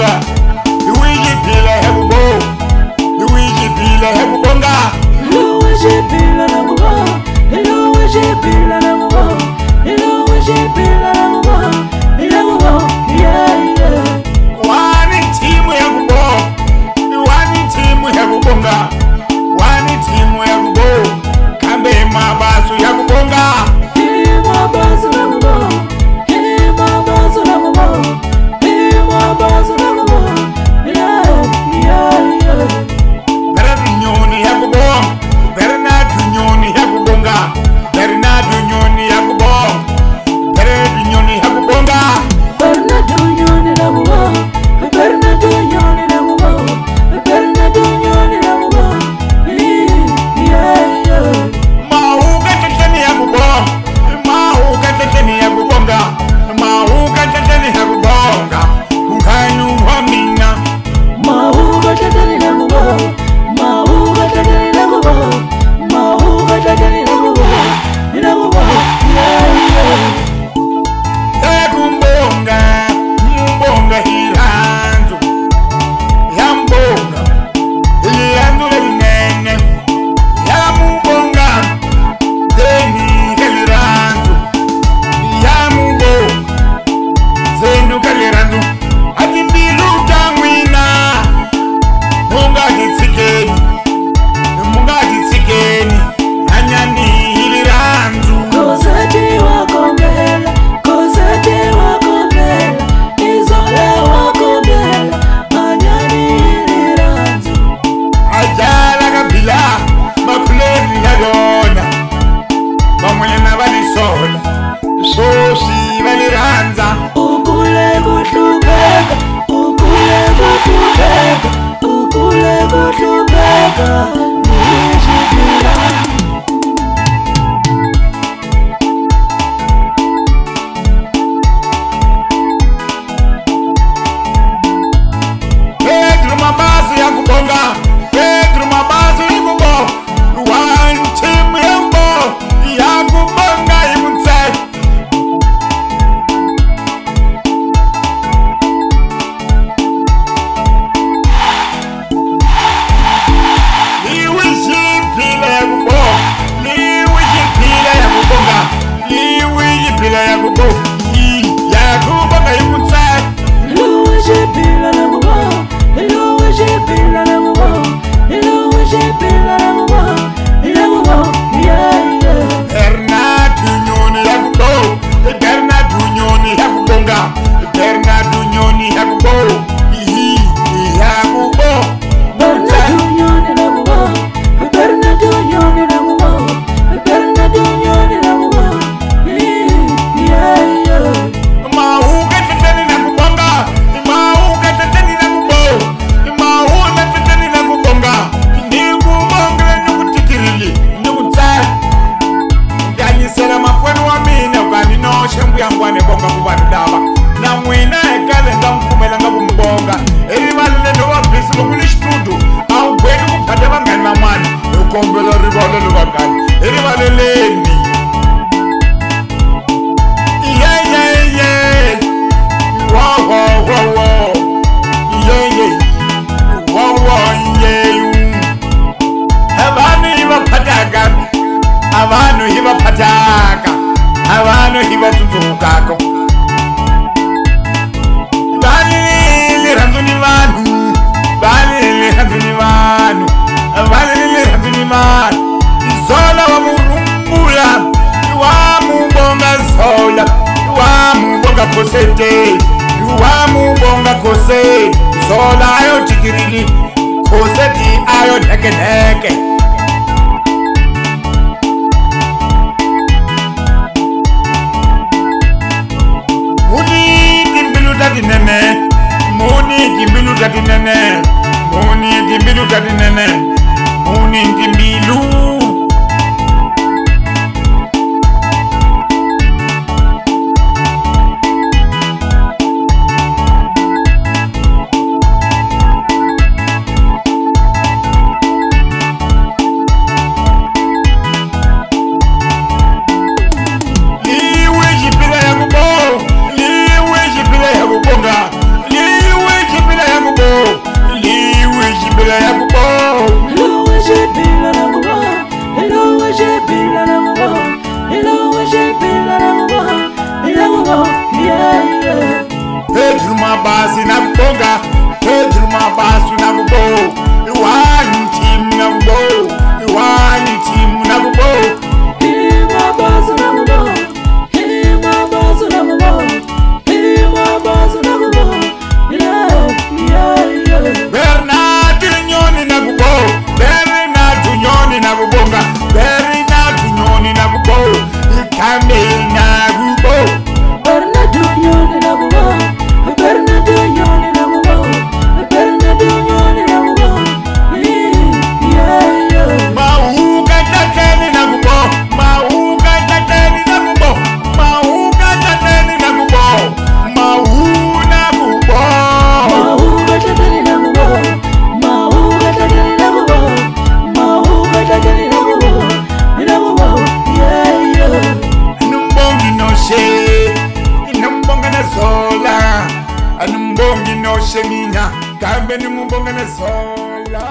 bonga iwiji phila hekubonga iwiji phila hekubonga Bila ya kubofu yo deke deke. Muni kimbilu dadi nene, muni kimbilu dadi nene, muni kimbilu dadi nene, muni kimbilu. oh, yeah, yeah. Pedruma basi na mboga, Pedruma basi na mboga, Iwa nchi na mboga. mbongi noshemina kambe nimumbonga nesola